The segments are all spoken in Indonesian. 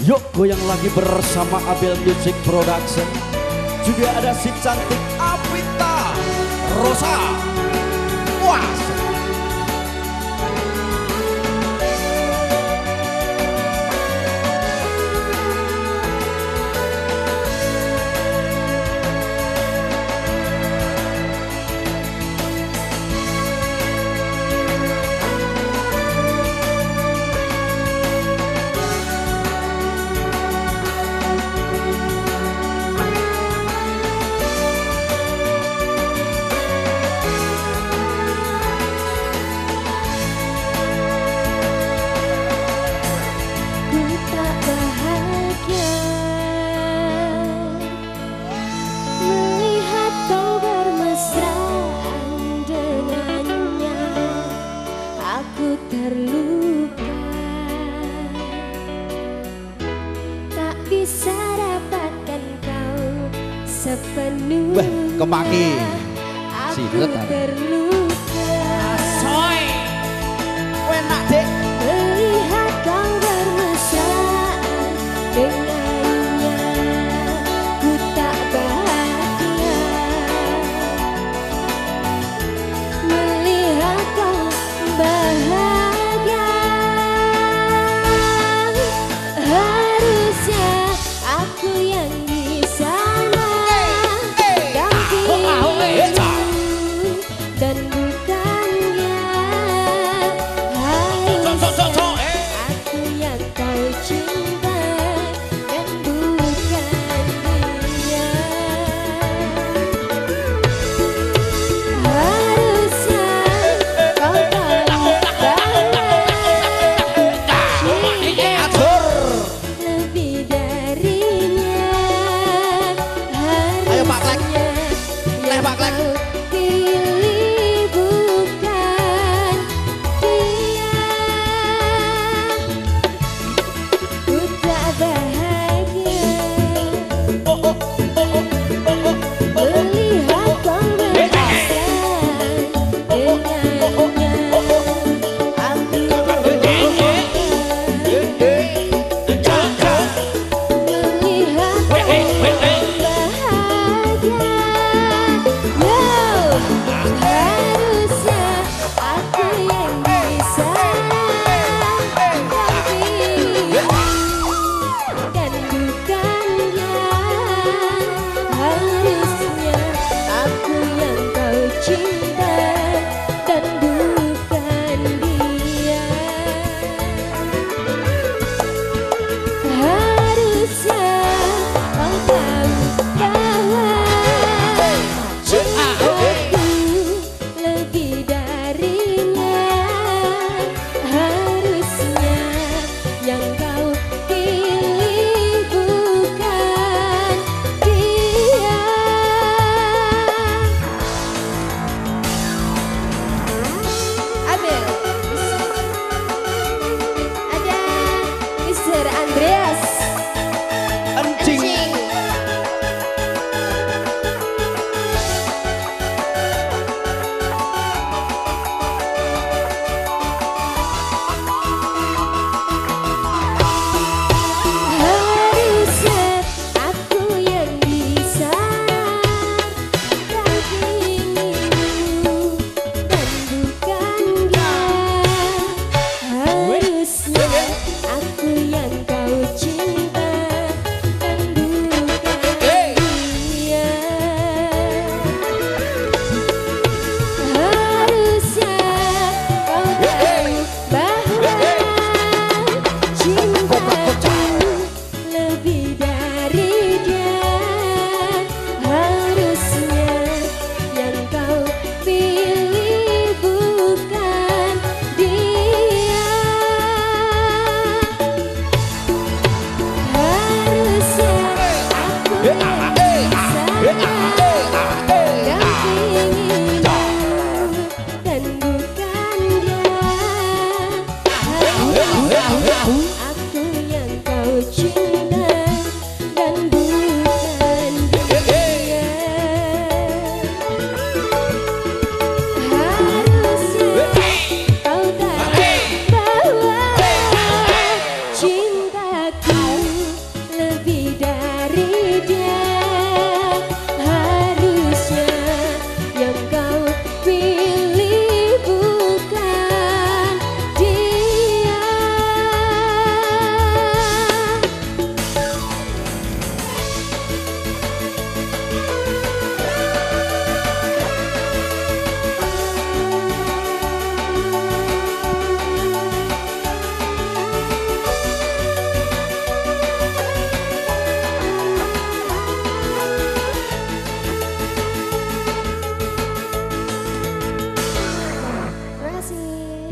Yuk goyang lagi bersama Abel Music Production. Juga ada si cantik Apita Rosa. Sepenuhnya Wah, kepake. Si Aku terluka Soy. Enak dek.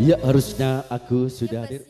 Iya harusnya aku sudah hadir